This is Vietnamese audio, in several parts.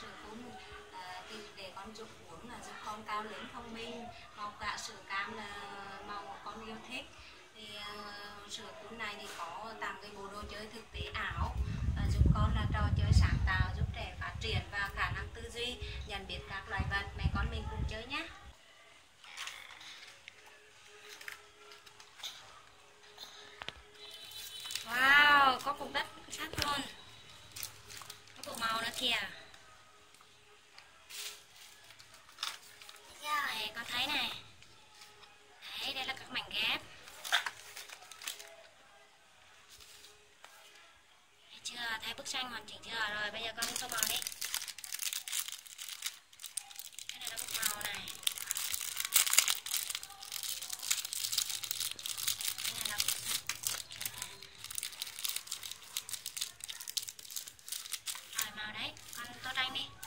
sữa phun à, thì để con giúp uống là giúp con cao lớn thông minh màu cả sữa cam là màu con yêu thích. Thì uh, sữa phun này thì có tặng cái bộ đồ chơi thực tế ảo uh, giúp con là trò chơi sáng tạo giúp trẻ phát triển và khả năng tư duy nhận biết các loài vật. Mẹ con mình cùng chơi nhé. Wow, có cục đất. Sát luôn Có bộ màu nữa kìa thấy này. Đấy, đây là các mảnh ghép. Thấy chưa, thấy bức tranh hoàn chỉnh chưa? Rồi, bây giờ con tô màu đi. Cái này là bức màu này. Cái này là Rồi màu đấy, con tô tranh đi.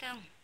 Không